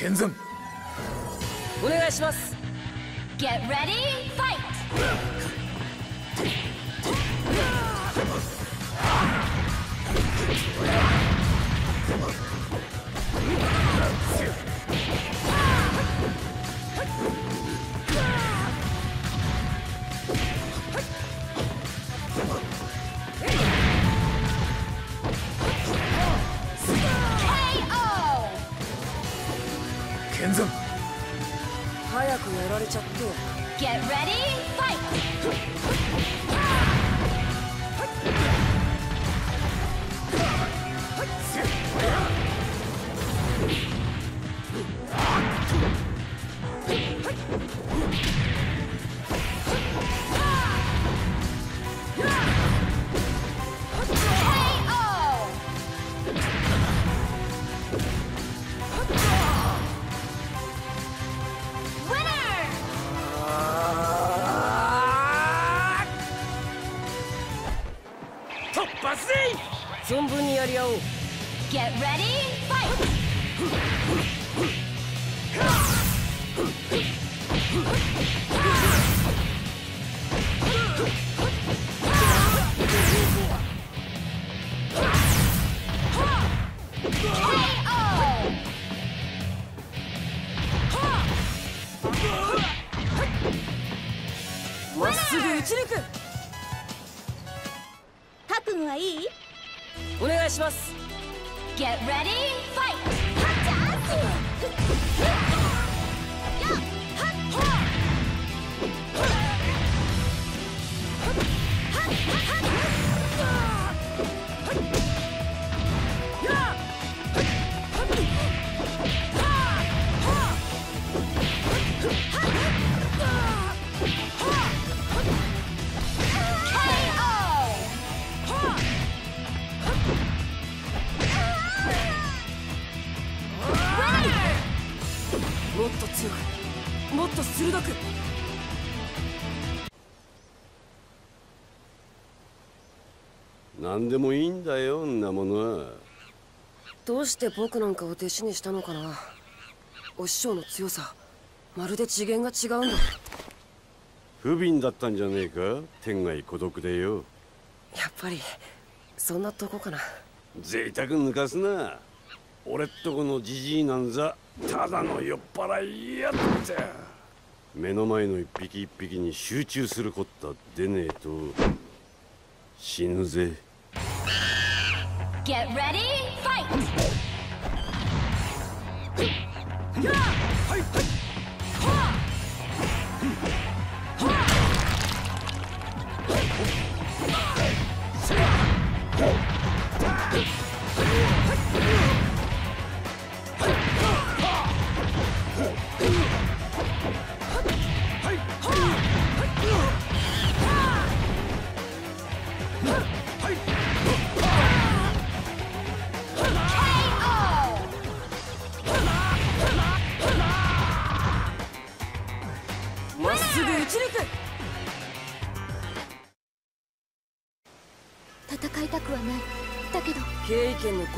剣山お願いします Get ready, fight! 剣山早くやられちゃってよ Get ready, fight! 覚悟はいい？お願いします何でもいいんだよんなもの。はどうして僕なんかを弟子にしたのかな。お師匠の強さ。まるで次元が違うんだ。不憫だったんじゃねえか？天外孤独でよ。やっぱりそんなとこかな。贅沢抜かすな。俺っとこのじじいなんざただの酔っ払いやって目の前の一匹一匹に集中するこった出ねえと。死ぬぜ Get ready, fight!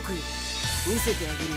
極見せてあげるよ。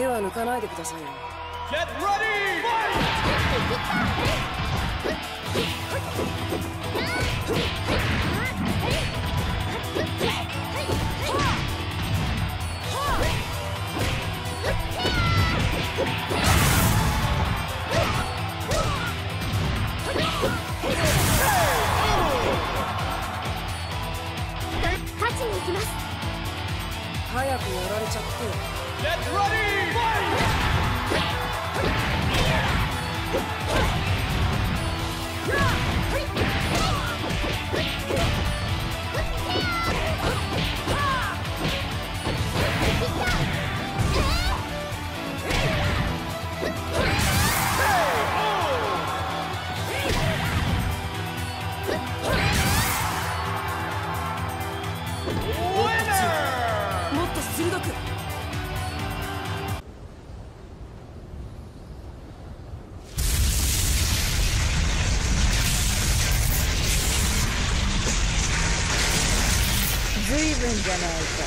手は抜かないでくださいよ Get ready! Fight! ずいぶんじゃないか。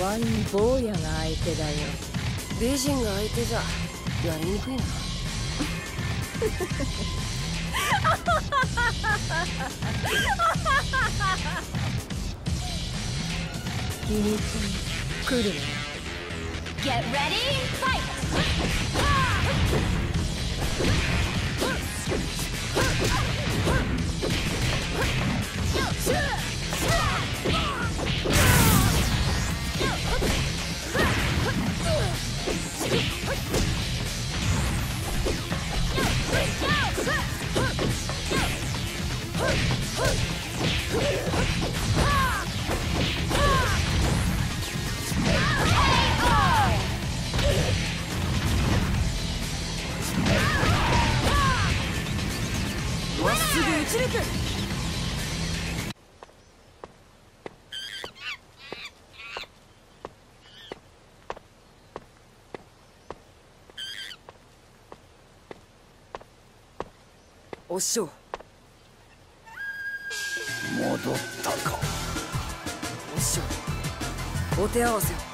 可愛い坊やが相手だよ。美人が相手じゃ。やりにくいな。気に入って来るね Get ready, fight! すぐ打ち抜くお師匠戻ったか。お師匠お手合わせを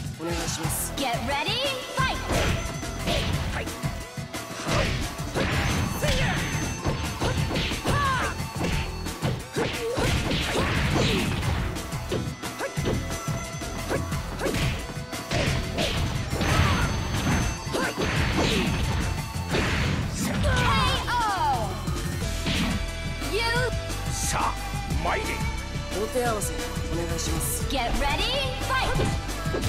お願いします Get ready, fight! KO! You さあ参れお手合わせお願いします get ready, fight! はい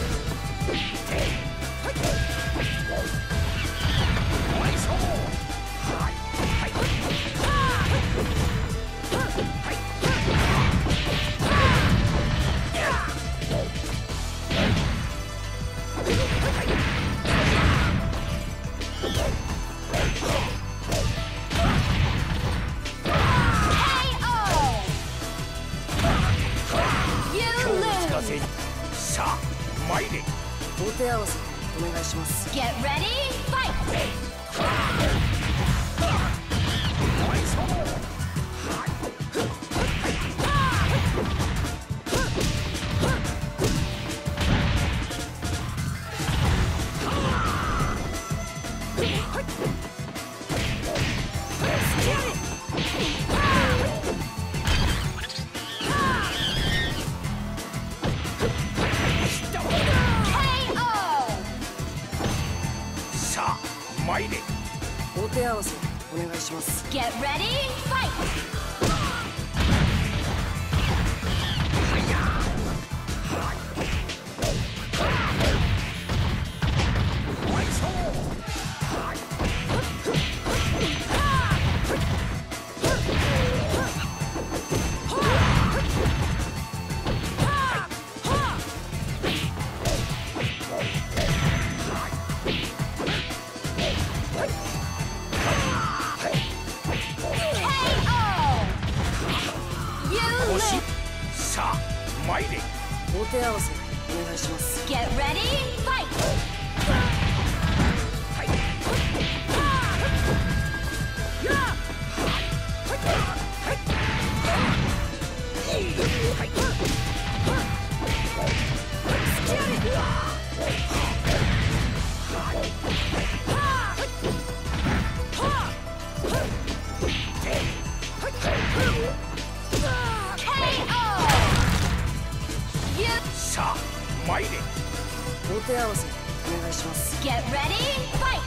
参れ。お手合わせお願いします。Get ready, fight! さ ready, Get ready, fight! 参れ。お手合わせお願いします。Get ready, fight!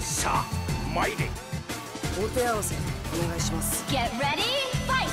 さあ参れお手合わせお願いします Get ready, fight!